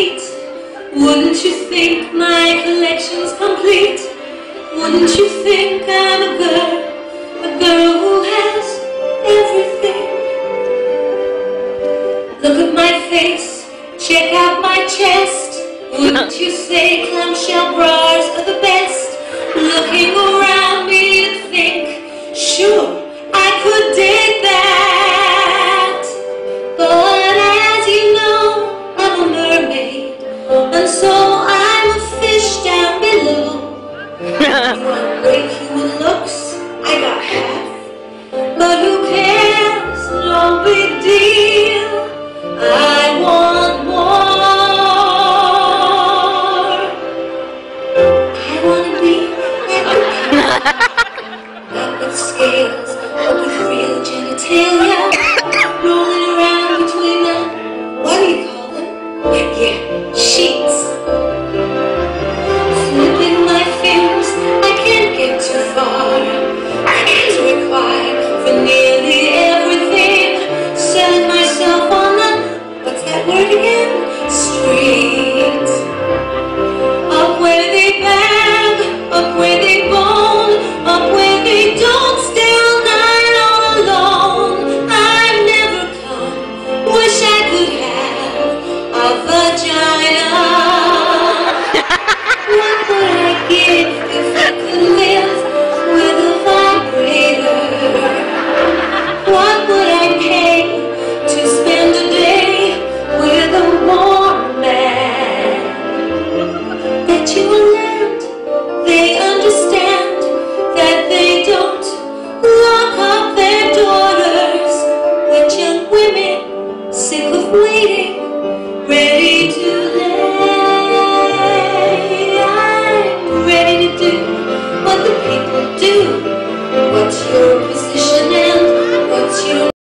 feet. Wouldn't you think my collection's complete? Wouldn't you think I'm a girl, a girl who has everything? Look at my face, check out my chest. Wouldn't you say clamshell bras are the best? scales of the real genitalia rolling around between the what do you call them? Yeah, sheets.